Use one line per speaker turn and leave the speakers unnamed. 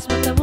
is what the